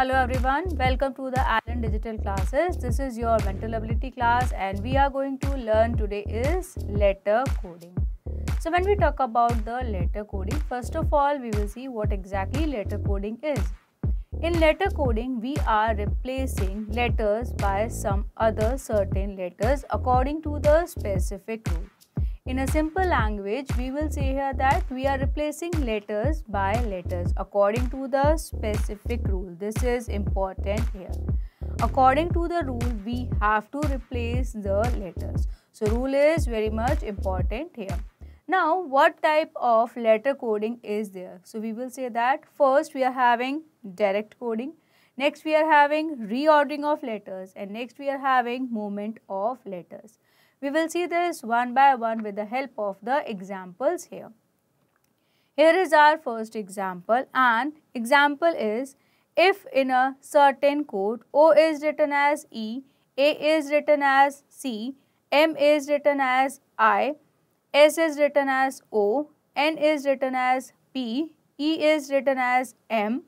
Hello everyone, welcome to the Allen Digital Classes. This is your mental ability class and we are going to learn today is letter coding. So when we talk about the letter coding, first of all we will see what exactly letter coding is. In letter coding, we are replacing letters by some other certain letters according to the specific rule. In a simple language, we will say here that we are replacing letters by letters according to the specific rule. This is important here. According to the rule, we have to replace the letters. So, rule is very much important here. Now, what type of letter coding is there? So, we will say that first we are having direct coding, next we are having reordering of letters and next we are having movement of letters. We will see this one by one with the help of the examples here. Here is our first example and example is if in a certain code O is written as E, A is written as C, M is written as I, S is written as O, N is written as P, E is written as M,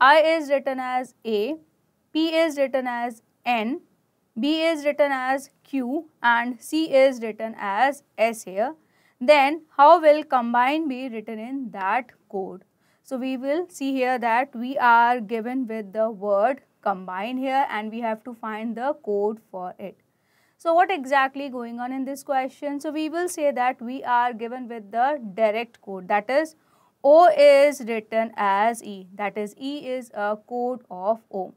I is written as A, P is written as N, B is written as Q and C is written as S here. Then how will combine be written in that code? So we will see here that we are given with the word combine here and we have to find the code for it. So what exactly going on in this question? So we will say that we are given with the direct code that is O is written as E that is E is a code of O.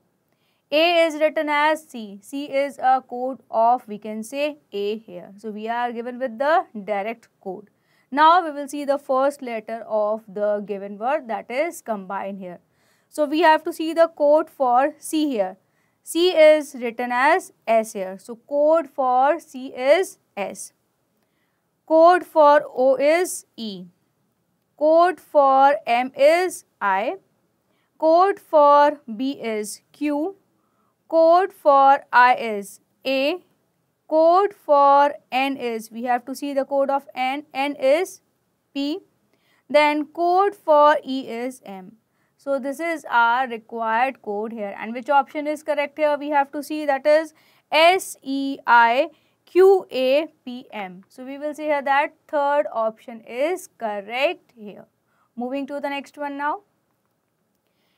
A is written as C. C is a code of we can say A here. So we are given with the direct code. Now we will see the first letter of the given word that is combine here. So we have to see the code for C here. C is written as S here. So code for C is S. Code for O is E. Code for M is I. Code for B is Q code for I is A, code for N is, we have to see the code of N, N is P, then code for E is M. So this is our required code here and which option is correct here? We have to see that is S E I Q A P M. So we will see here that third option is correct here. Moving to the next one now.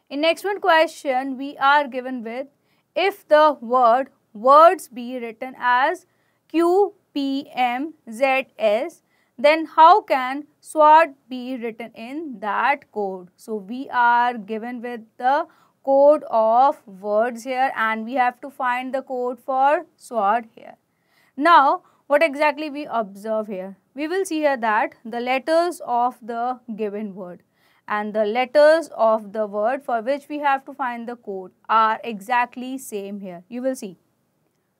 In next one question we are given with if the word words be written as Q, P, M, Z, S, then how can SWOT be written in that code? So, we are given with the code of words here and we have to find the code for SWOT here. Now, what exactly we observe here? We will see here that the letters of the given word and the letters of the word for which we have to find the code are exactly same here. You will see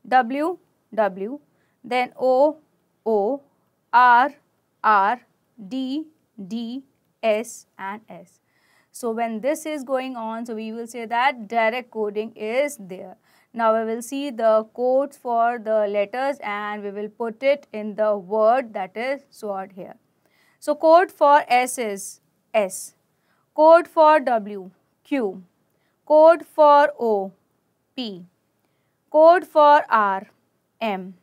W, W, then O, O, R, R, D, D, S and S. So when this is going on, so we will say that direct coding is there. Now we will see the codes for the letters and we will put it in the word that is SWOT here. So code for S is S code for W, Q, code for O, P, code for R, M,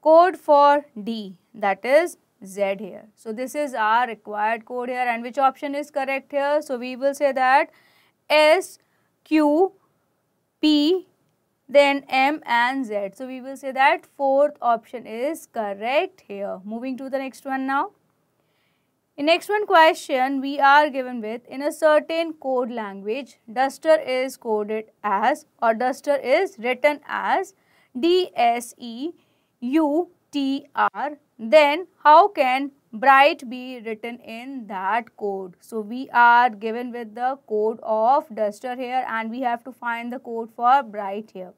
code for D, that is Z here. So, this is our required code here and which option is correct here? So, we will say that S, Q, P, then M and Z. So, we will say that fourth option is correct here. Moving to the next one now. In next one question, we are given with in a certain code language, duster is coded as or duster is written as D-S-E-U-T-R. Then how can bright be written in that code? So we are given with the code of duster here and we have to find the code for bright here.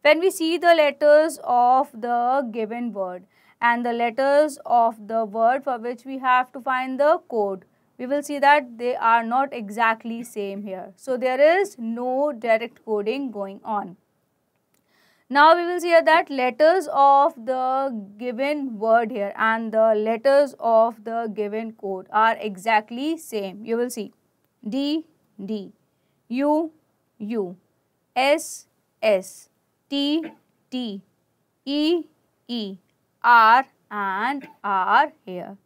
When we see the letters of the given word, and the letters of the word for which we have to find the code. We will see that they are not exactly same here. So, there is no direct coding going on. Now, we will see that letters of the given word here and the letters of the given code are exactly same. You will see D, D, U, U, S, S, T, T, E, E, R and R here.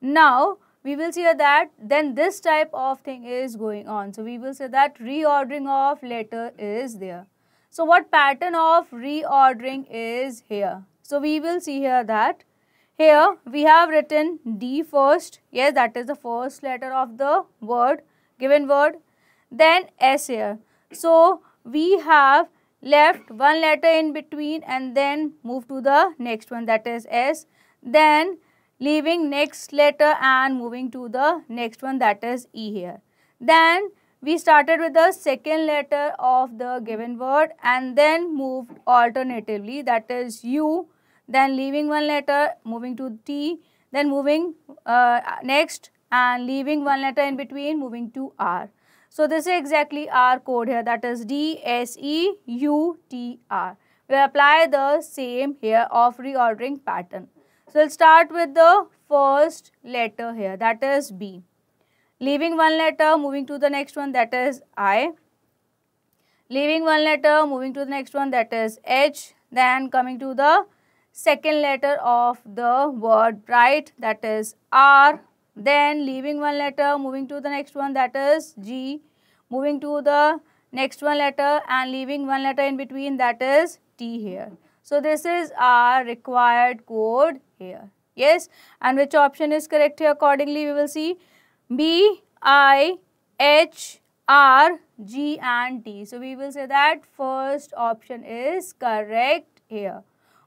Now, we will see that then this type of thing is going on. So, we will say that reordering of letter is there. So, what pattern of reordering is here? So, we will see here that here we have written D first. Yes, that is the first letter of the word, given word. Then S here. So, we have left one letter in between and then move to the next one that is S. Then leaving next letter and moving to the next one that is E here. Then we started with the second letter of the given word and then moved alternatively that is U then leaving one letter moving to T then moving uh, next and leaving one letter in between moving to R. So this is exactly our code here that is D S E U T R. We apply the same here of reordering pattern. So we'll start with the first letter here that is B. Leaving one letter moving to the next one that is I. Leaving one letter moving to the next one that is H. Then coming to the second letter of the word right that is R then leaving one letter, moving to the next one that is G. Moving to the next one letter and leaving one letter in between that is T here. So this is our required code here. Yes. And which option is correct here accordingly we will see B, I, H, R, G and T. So we will say that first option is correct here.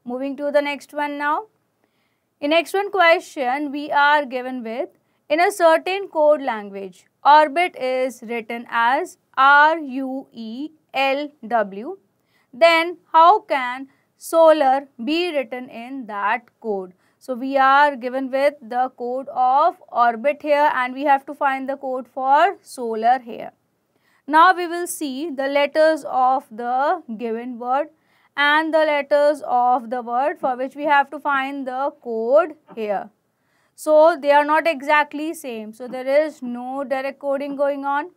Moving to the next one now. In next one question we are given with in a certain code language, orbit is written as R-U-E-L-W. Then how can solar be written in that code? So we are given with the code of orbit here and we have to find the code for solar here. Now we will see the letters of the given word and the letters of the word for which we have to find the code here. So they are not exactly same. So there is no direct coding going on.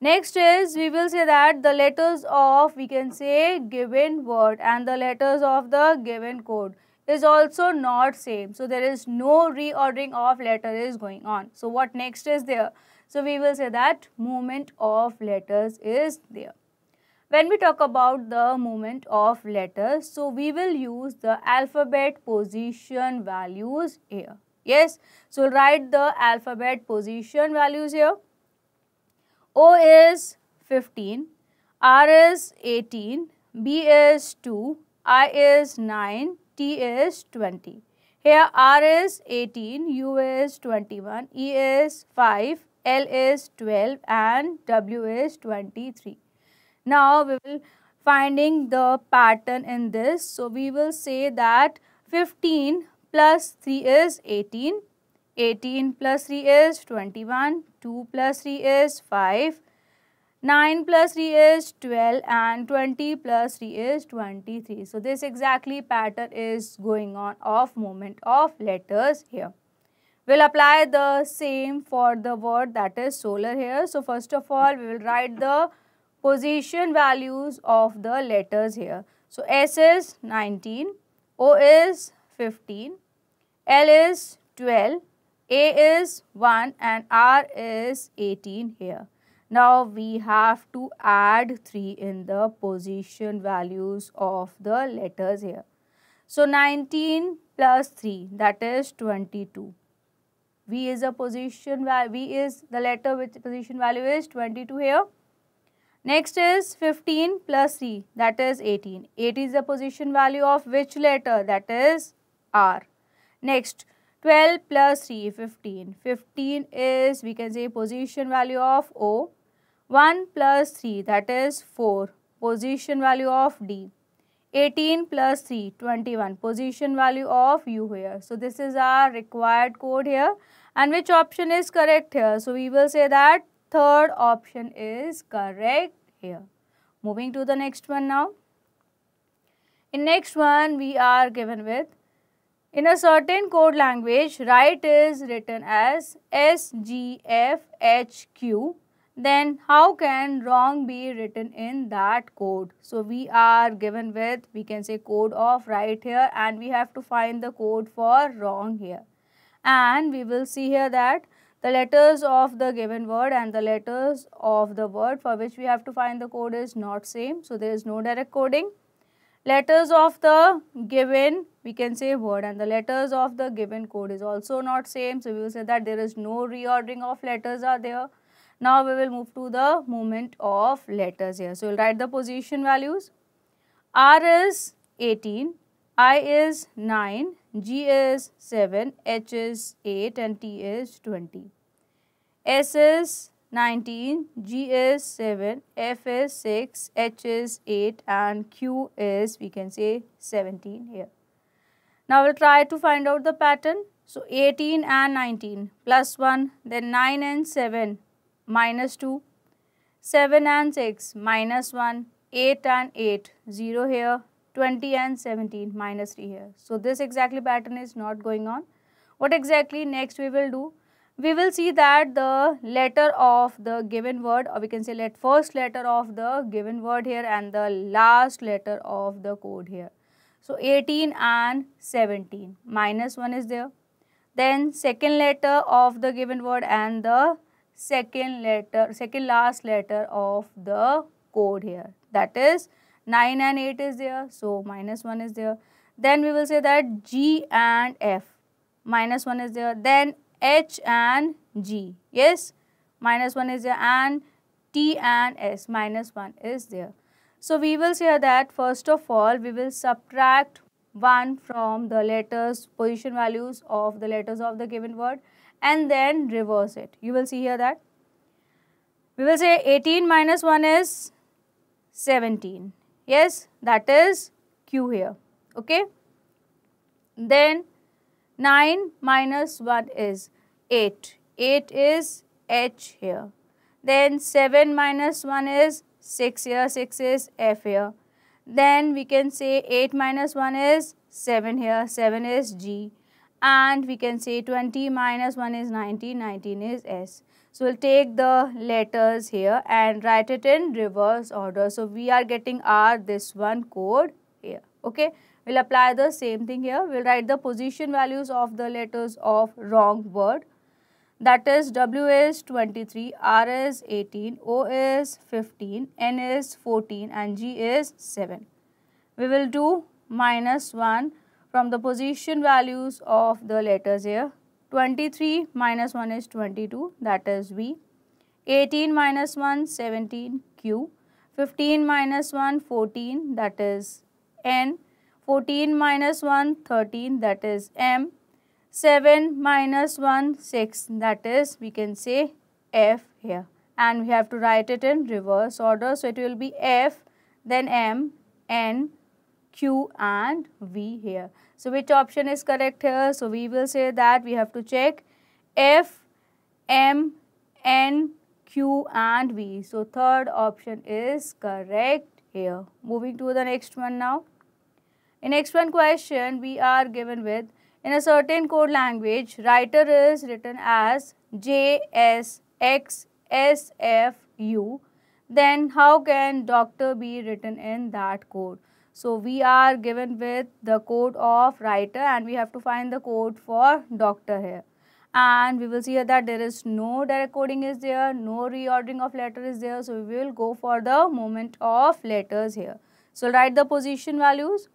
Next is we will say that the letters of we can say given word and the letters of the given code is also not same. So there is no reordering of letters going on. So what next is there? So we will say that movement of letters is there. When we talk about the movement of letters, so we will use the alphabet position values here. Yes. So, we'll write the alphabet position values here. O is 15, R is 18, B is 2, I is 9, T is 20. Here R is 18, U is 21, E is 5, L is 12 and W is 23. Now we will finding the pattern in this. So we will say that 15 plus 3 is 18. 18 plus 3 is 21. 2 plus 3 is 5. 9 plus 3 is 12 and 20 plus 3 is 23. So this exactly pattern is going on of movement of letters here. We'll apply the same for the word that is solar here. So first of all we will write the position values of the letters here. So S is 19, O is 15, L is 12, A is 1 and R is 18 here. Now we have to add 3 in the position values of the letters here. So 19 plus 3 that is 22. V is a position value, V is the letter with position value is 22 here. Next is 15 plus 3 that is 18. 8 is the position value of which letter that is R. Next 12 plus 3 15. 15 is we can say position value of O. 1 plus 3 that is 4 position value of D. 18 plus 3 21 position value of U here. So this is our required code here and which option is correct here. So we will say that third option is correct here. Moving to the next one now. In next one we are given with in a certain code language right is written as SGFHQ then how can wrong be written in that code? So we are given with we can say code of right here and we have to find the code for wrong here. And we will see here that the letters of the given word and the letters of the word for which we have to find the code is not same. So there is no direct coding letters of the given we can say word and the letters of the given code is also not same so we will say that there is no reordering of letters are there now we will move to the movement of letters here. So we'll write the position values. R is 18, I is 9, G is 7, H is 8 and T is 20. S is 19, G is 7, F is 6, H is 8 and Q is we can say 17 here. Now we'll try to find out the pattern. So 18 and 19 plus 1 then 9 and 7 minus 2, 7 and 6 minus 1, 8 and 8, 0 here, 20 and 17 minus 3 here. So this exactly pattern is not going on. What exactly next we will do? We will see that the letter of the given word or we can say let first letter of the given word here and the last letter of the code here. So 18 and 17 minus 1 is there. Then second letter of the given word and the second letter, second last letter of the code here. That is 9 and 8 is there. So, minus 1 is there. Then we will say that G and F. Minus 1 is there. Then H and G. Yes. Minus 1 is there. And T and S. Minus 1 is there. So, we will say that first of all, we will subtract 1 from the letters position values of the letters of the given word and then reverse it. You will see here that we will say 18 minus 1 is 17. Yes, that is Q here. Okay. Then 9 minus 1 is 8. 8 is H here. Then 7 minus 1 is 6 here. 6 is F here. Then we can say 8 minus 1 is 7 here. 7 is G and we can say 20 minus 1 is 19, 19 is S. So, we'll take the letters here and write it in reverse order. So, we are getting R this one code here. Okay. We'll apply the same thing here. We'll write the position values of the letters of wrong word. That is W is 23, R is 18, O is 15, N is 14 and G is 7. We will do minus 1 from the position values of the letters here. 23 minus 1 is 22 that is V. 18 minus 1 17 Q. 15 minus 1 14 that is N. 14 minus 1 13 that is M. 7 minus 1 6 that is we can say F here and we have to write it in reverse order. So, it will be F then M N Q and V here. So, which option is correct here? So, we will say that we have to check F, M, N, Q and V. So, third option is correct here. Moving to the next one now. In next one question, we are given with in a certain code language, writer is written as J, S, X, S, F, U. Then how can doctor be written in that code? So we are given with the code of writer and we have to find the code for doctor here. And we will see here that there is no direct coding is there, no reordering of letter is there. So we will go for the movement of letters here. So write the position values.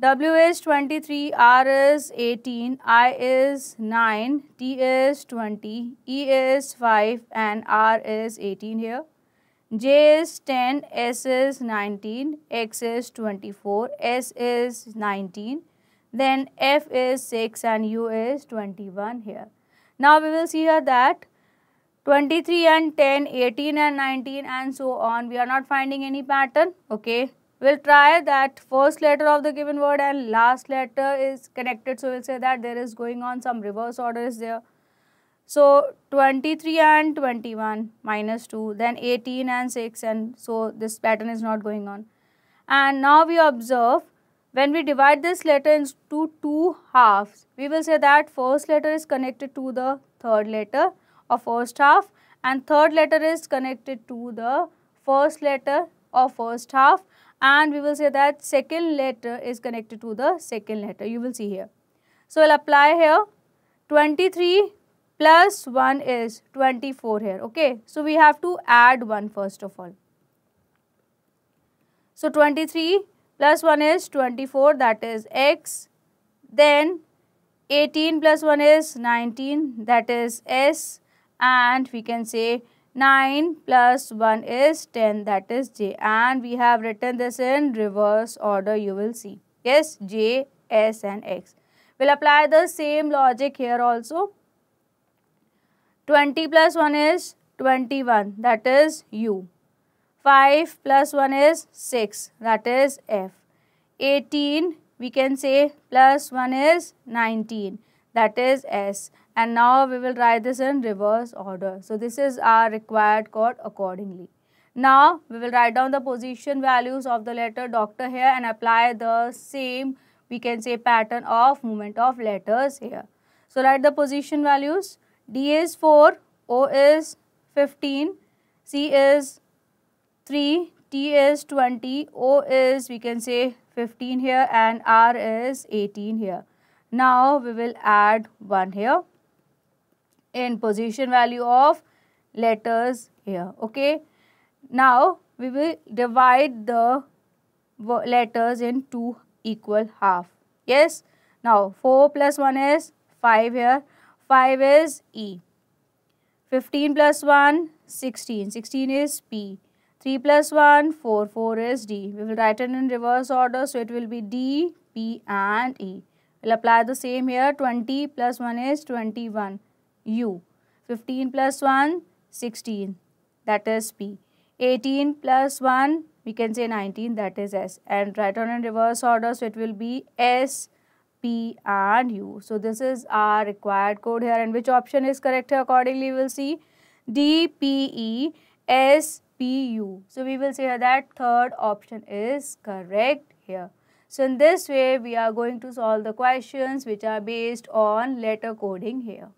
W is 23, R is 18, I is 9, T is 20, E is 5 and R is 18 here. J is 10, S is 19, X is 24, S is 19, then F is 6 and U is 21 here. Now we will see here that 23 and 10, 18 and 19 and so on. We are not finding any pattern. Okay. We'll try that first letter of the given word and last letter is connected. So we'll say that there is going on some reverse order is there. So 23 and 21 minus 2 then 18 and 6 and so this pattern is not going on. And now we observe when we divide this letter into two halves we will say that first letter is connected to the third letter of first half and third letter is connected to the first letter of first half and we will say that second letter is connected to the second letter. You will see here. So we'll apply here. 23 plus 1 is 24 here. Okay. So we have to add 1 first of all. So 23 plus 1 is 24 that is x. Then 18 plus 1 is 19 that is s. And we can say 9 plus 1 is 10 that is j. And we have written this in reverse order you will see. Yes j s and x. We'll apply the same logic here also. 20 plus 1 is 21 that is u. 5 plus 1 is 6 that is f. 18 we can say plus 1 is 19 that is s and now we will write this in reverse order. So this is our required code accordingly. Now we will write down the position values of the letter doctor here and apply the same we can say pattern of movement of letters here. So write the position values. D is 4, O is 15, C is 3, T is 20, O is we can say 15 here and R is 18 here. Now we will add 1 here in position value of letters here okay? Now we will divide the letters in two equal half yes? Now 4 plus 1 is 5 here. 5 is e. 15 plus 1 16 16 is p. 3 plus 1 4 4 is d. We will write it in reverse order so it will be d p and e we'll apply the same here 20 plus 1 is 21 U. 15 plus 1, 16, that is P. 18 plus 1, we can say 19, that is S. And write on in reverse order, so it will be S, P and U. So this is our required code here and which option is correct here accordingly we will see D, P, E, S, P, U. So we will say that third option is correct here. So in this way we are going to solve the questions which are based on letter coding here.